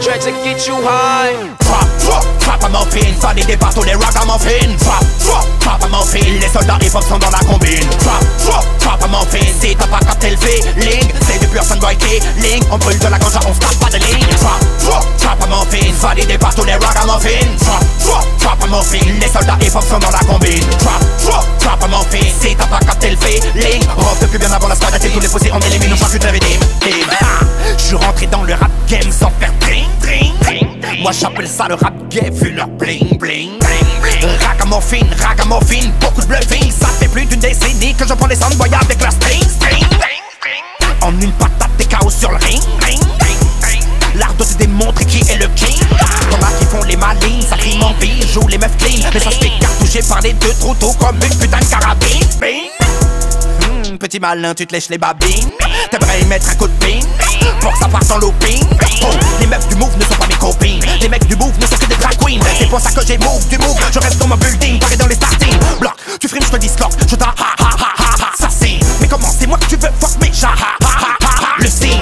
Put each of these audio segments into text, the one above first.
dreads and get you high. Drop, drop, drop a muffin, validé par tous les ragamuffins. Drop, drop, drop a muffin, les soldats hip-hop sont dans la combine. Drop, drop, drop a muffin, si t'as pas capté le feeling, c'est du pur sunboy killing. On brûle de la ganja, on tape pas de ligne. Drop, drop, drop a muffin, validé par tous les ragamuffins. Drop, drop, drop a muffin, les soldats hip-hop sont dans la combine. Drop, drop, drop a muffin, si t'as pas capté le feeling, rock depuis bien avant la squad, tous les faussés, on élimine, on change plus J'appelle ça le rap gay vu leur bling bling Ragamuffin, ragamuffin, beaucoup de bluffing. Ça fait plus d'une décennie que je prends les soundboys avec la string, string En une patate des chaos sur le ring, ring. L'art de se démontrer qui est le king. T'en as qui font les malines, ça rime en joue les meufs clean. Mais ça se fait cartoucher par les deux trop tôt comme une putain de carabine. Hmm, Petit malin, tu te lèches les babines. T'aimerais y mettre un coup de ping Pour que ça parte en looping pour ça que j'ai move du move Je reste dans mon building, pareil dans les starting Block, tu frimes, je te discord Je t'a ha ha ha Ça Mais comment c'est moi que tu veux fuck mes ha Le signe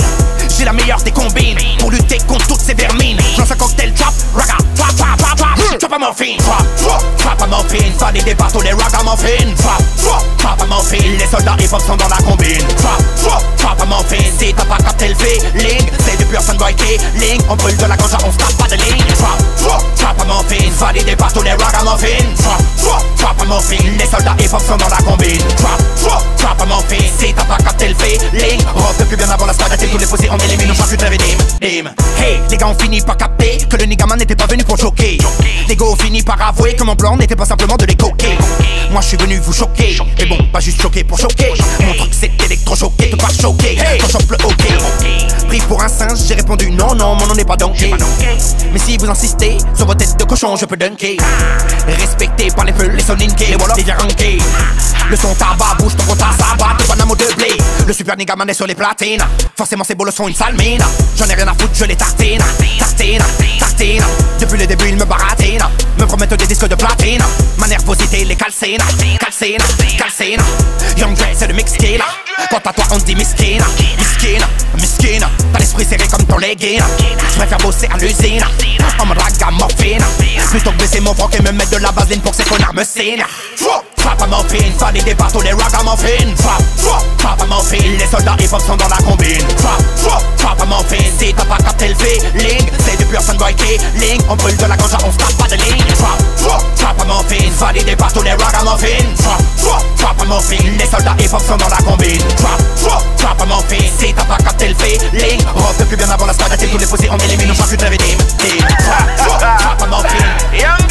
J'ai la meilleure des combines. Pour lutter contre toutes ces vermines. Lance un cocktail trap, raga, trap, trap, trap, trap Trap a muffin, trap, trap, trap a muffin Validé par tous les ragamuffins Trap, trap, trap a muffin Les soldats hip-hop sont dans la combine. Trap, trap, trap a muffin Si t'as pas capté le feeling C'est sunboy killing On brûle de la ganja, on tape pas de ligne. Trap, trap, trap a muffin Validé par tous les ragamuffins Trap, trap, trap a muffin Les soldats hip-hop sont dans la combine. Trap, trap, trap a muffin Si t'as pas capté le feeling. Rock depuis bien avant la squad tous les faussés on élimine, on change dim, dim Hey, les gars on finit par capter Que le niggaman n'était pas venu pour choquer. Les gars ont fini par avouer que mon plan n'était pas simplement de les coquer. Moi je suis venu vous choquer. Et bon, pas juste choquer pour choquer. Mon truc c'est électrochoqué, te pas choquer. Quand chope le hockey pour un singe, j'ai répondu non, non, mon nom n'est pas donkey. Mais si vous insistez, sur votre tête de cochon, je peux dunker. Respecté par les feux, les soninké, les wallofs, les yaranké Le son tabac, bouge ton compte à sabat, t'es pas un mot de blé. Le super niggaman est sur les platines. Forcément ces le sont une sale mine J'en ai rien à foutre, je les tartine. Tartine, tartine. Depuis le début ils me baratine Me promettent des disques de platine. Ma nervosité les calcine Calcine, calcine Young Jay c'est le mix killer Quant à toi on dit miskine Miskine, miskine T'as l'esprit serré comme ton legging Je préfère bosser à l'usine. En mode ragamuffin. Plutôt que baisser mon froc et me mettre de la vaseline pour que ces connards me signent. Trap a muffin, validé par tous les ragamuffins. Trap, trap, trap a muffin Les soldats hip-hop sont dans la combine. Trap, trap, trap a muffin Si t'as pas capté le feeling C'est du pur sunboy killing On brûle de la ganja, on tape pas de ligne. Trap, trap, trap a muffin Validé par tous les ragamuffins. Trap, I'm sans fuite avec des mots. Pop, pop, pop, I'm